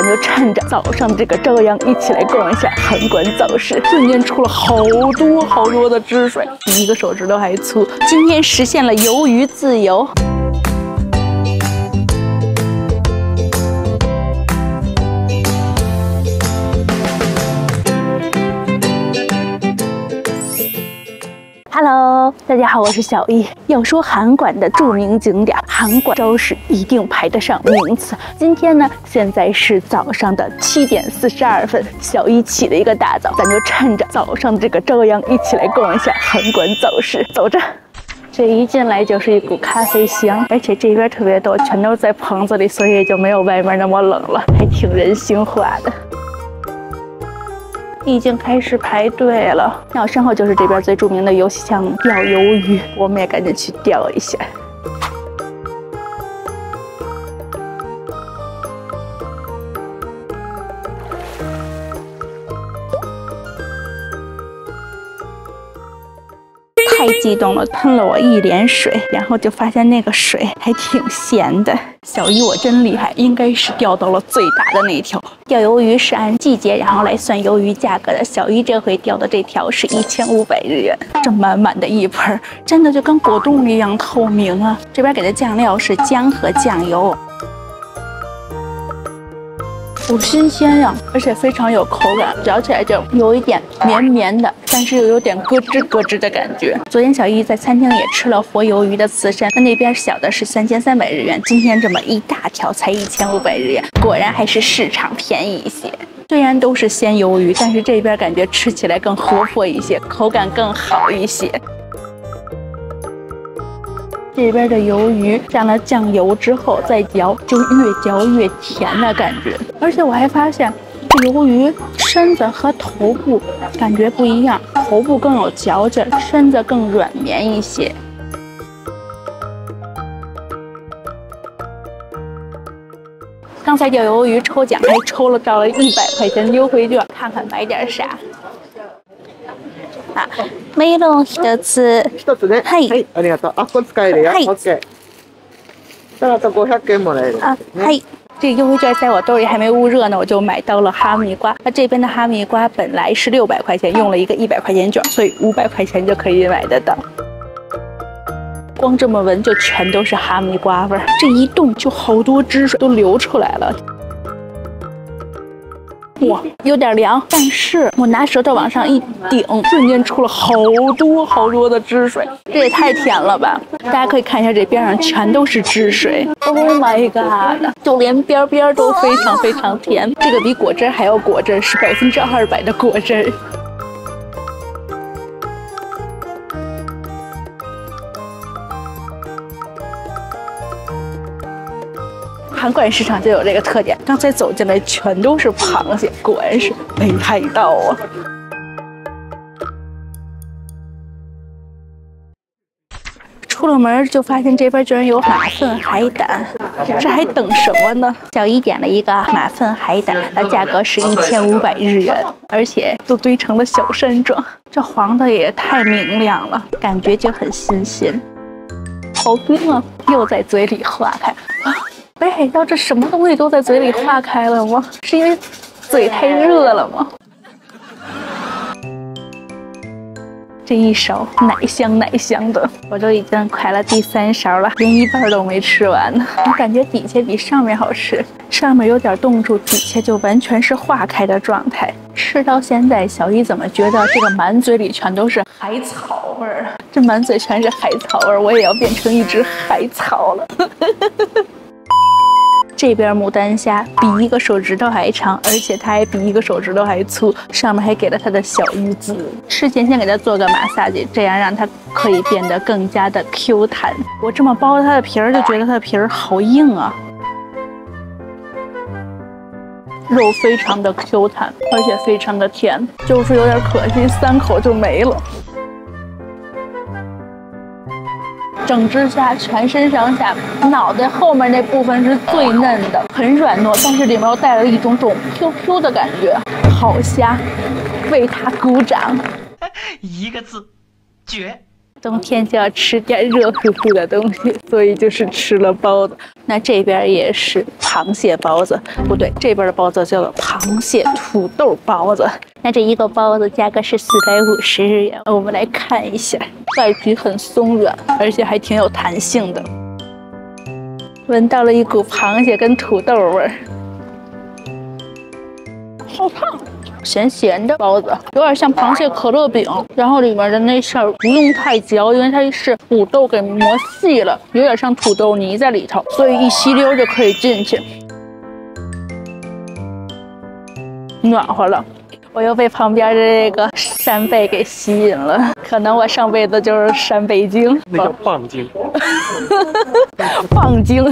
咱就趁着早上这个朝阳，一起来逛一下韩馆早市。瞬间出了好多好多的汁水，比一个手指头还粗。今天实现了鱿鱼自由。Hello，大家好，我是小易。要说韩馆的著名景点，韩馆超市一定排得上名次。今天呢，现在是早上的七点四十二分，小易起了一个大早，咱就趁着早上的这个朝阳，一起来逛一下韩馆早市。走着，这一进来就是一股咖啡香，而且这边特别多，全都是在棚子里，所以就没有外面那么冷了，还挺人性化的。已经开始排队了，那我身后就是这边最著名的游戏项目钓鱿鱼，我们也赶紧去钓一下。太激动了，喷了我一脸水，然后就发现那个水还挺咸的。小鱼我真厉害，应该是钓到了最大的那条。钓鱿鱼是按季节然后来算鱿鱼价格的。小鱼这回钓的这条是一千五百日元，这满满的一盆，真的就跟果冻一样透明啊！这边给的酱料是姜和酱油。好新鲜呀，而且非常有口感，嚼起来就有一点绵绵的，但是又有点咯吱咯吱的感觉。昨天小易在餐厅也吃了活鱿鱼的刺身，那那边小的是三千三百日元，今天这么一大条才一千五百日元，果然还是市场便宜一些。虽然都是鲜鱿鱼，但是这边感觉吃起来更活泼一些，口感更好一些。这边的鱿鱼蘸了酱油之后再嚼，就越嚼越甜的感觉。而且我还发现，这鱿鱼身子和头部感觉不一样，头部更有嚼劲，身子更软绵一些。刚才钓鱿鱼抽奖还抽了到了一百块钱优惠券，看看买点啥。啊、メロン一つ。一つね。はいはい、ありがとう。あ、これ使えるよ。はいオッケー。そあと500円もらえる。啊，嗨。这个优惠券在我兜里还没捂热呢，我就买到了哈密瓜。那这边的哈密瓜本来是六百块钱，用了一个一百块钱券，所以五百块钱就可以买得到。光这么闻就全都是哈密瓜味儿，这一动就好多汁水都流出来了。 哇，有点凉，但是我拿舌头往上一顶，瞬间出了好多好多的汁水，这也太甜了吧！大家可以看一下，这边上全都是汁水。Oh my god！就连边边都非常非常甜，这个比果汁还要果汁，是百分之二百的果汁。韩馆市场就有这个特点，刚才走进来全都是螃蟹，果然是北海道啊！出了门就发现这边居然有马粪海胆，这还等什么呢？小姨点了一个马粪海胆，它价格是一千五百日元，而且都堆成了小山状，这黄的也太明亮了，感觉就很新鲜。好冰啊，又在嘴里化开北海道这什么东西都在嘴里化开了吗？是因为嘴太热了吗？这一勺奶香奶香的，我都已经快了第三勺了，连一半都没吃完呢。我感觉底下比上面好吃，上面有点冻住，底下就完全是化开的状态。吃到现在，小姨怎么觉得这个满嘴里全都是海草味儿？这满嘴全是海草味儿，我也要变成一只海草了。这边牡丹虾比一个手指头还长，而且它还比一个手指头还粗，上面还给了它的小鱼籽。吃前先给它做个马萨吉，这样让它可以变得更加的 Q 弹。我这么剥它的皮儿，就觉得它的皮儿好硬啊，肉非常的 Q 弹，而且非常的甜，就是有点可惜，三口就没了。整只虾全身上下，脑袋后面那部分是最嫩的，很软糯，但是里面又带了一种种 Q Q 的感觉，好虾，为它鼓掌。一个字，绝。冬天就要吃点热乎乎的东西，所以就是吃了包子。那这边也是螃蟹包子，不对，这边的包子叫做螃蟹土豆包子。那这一个包子价格是四百五十日元。我们来看一下，外皮很松软，而且还挺有弹性的。闻到了一股螃蟹跟土豆味儿，好烫。咸咸的包子，有点像螃蟹可乐饼，然后里面的那馅儿不用太嚼，因为它是土豆给磨细了，有点像土豆泥在里头，所以一吸溜就可以进去，暖和了。我又被旁边的这个扇贝给吸引了，可能我上辈子就是扇贝精，那叫棒精，棒精。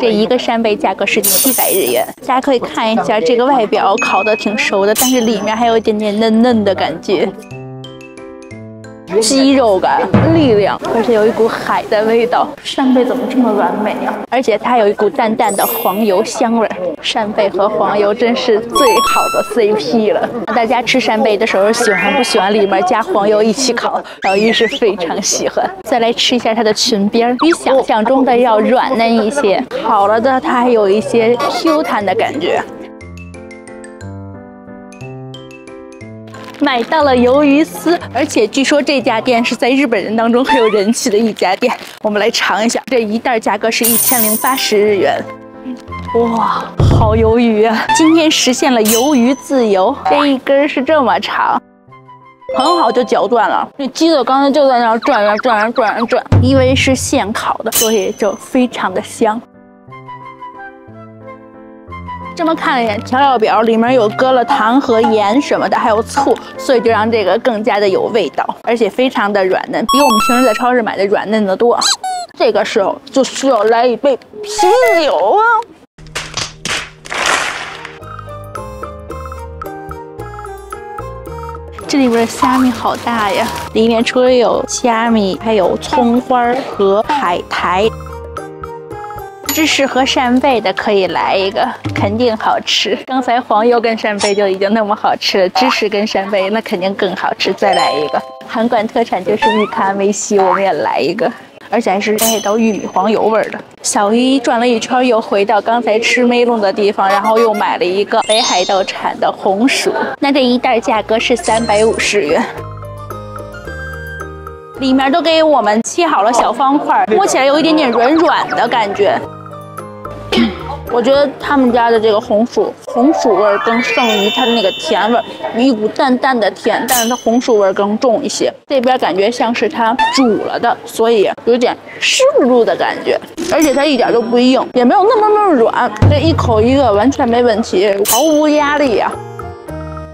这一个扇贝价格是七百日元，大家可以看一下这个外表烤的挺熟的，但是里面还有一点点嫩嫩的感觉。肌肉感、力量，而且有一股海的味道。扇贝怎么这么完美啊？而且它有一股淡淡的黄油香味。扇贝和黄油真是最好的 CP 了。大家吃扇贝的时候喜欢不喜欢里面加黄油一起烤？小姨是非常喜欢。再来吃一下它的裙边，比想象中的要软嫩一些。烤了的，它还有一些 Q 弹的感觉。买到了鱿鱼丝，而且据说这家店是在日本人当中很有人气的一家店。我们来尝一下，这一袋价格是一千零八十日元。哇，好鱿鱼啊！今天实现了鱿鱼自由。这一根是这么长，很好就嚼断了。这鸡子刚才就在那转呀转呀转呀转，因为是现烤的，所以就非常的香。这么看了一眼调料表，里面有搁了糖和盐什么的，还有醋，所以就让这个更加的有味道，而且非常的软嫩，比我们平时在超市买的软嫩的多。这个时候就需要来一杯啤酒啊！这里边的虾米好大呀，里面除了有虾米，还有葱花和海苔。芝士和扇贝的可以来一个，肯定好吃。刚才黄油跟扇贝就已经那么好吃了，芝士跟扇贝那肯定更好吃。再来一个，韩馆特产就是玉卡梅西，我们也来一个，而且还是带到玉米黄油味的。小鱼转了一圈，又回到刚才吃梅隆的地方，然后又买了一个北海道产的红薯。那这一袋价格是三百五十元，里面都给我们切好了小方块，摸起来有一点点软软的感觉。我觉得他们家的这个红薯，红薯味儿更胜于它的那个甜味儿。有，一股淡淡的甜，但是它红薯味儿更重一些。这边感觉像是它煮了的，所以有点湿漉漉的感觉，而且它一点都不硬，也没有那么那么软，这一口一个完全没问题，毫无压力呀。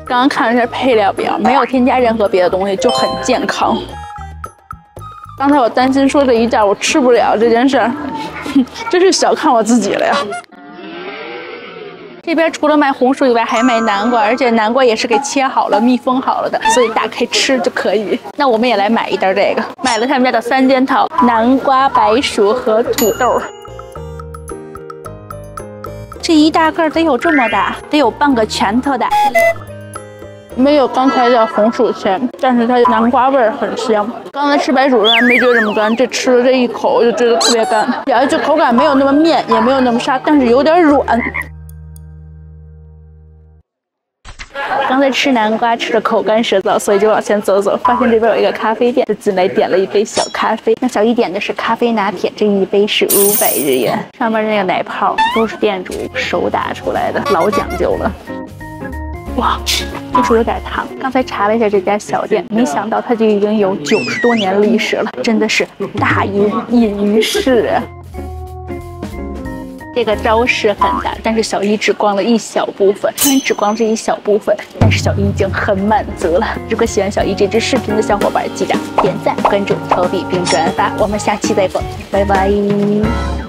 刚刚看了一下配料表，没有添加任何别的东西，就很健康。刚才我担心说这一袋我吃不了这件事儿，真是小看我自己了呀。这边除了卖红薯以外，还卖南瓜，而且南瓜也是给切好了、密封好了的，所以打开吃就可以。那我们也来买一袋这个，买了他们家的三件套：南瓜、白薯和土豆。这一大个得有这么大，得有半个拳头大。没有刚才的红薯甜，但是它南瓜味儿很香。刚才吃白薯时还没觉得这么干，这吃了这一口就觉得特别干，咬下去口感没有那么面，也没有那么沙，但是有点软。在吃南瓜吃的口干舌燥，所以就往前走走，发现这边有一个咖啡店，就进来点了一杯小咖啡。那小姨点的是咖啡拿铁，这一杯是五百日元。上面那个奶泡都是店主手打出来的，老讲究了。哇，就是有点烫。刚才查了一下这家小店，没想到它就已经有九十多年历史了，真的是大隐隐于市。这个招式很大，但是小一只逛了一小部分。虽然只逛这一小部分，但是小一已经很满足了。如果喜欢小一这支视频的小伙伴，记得点赞、关注、投币并转发。我们下期再逛，拜拜。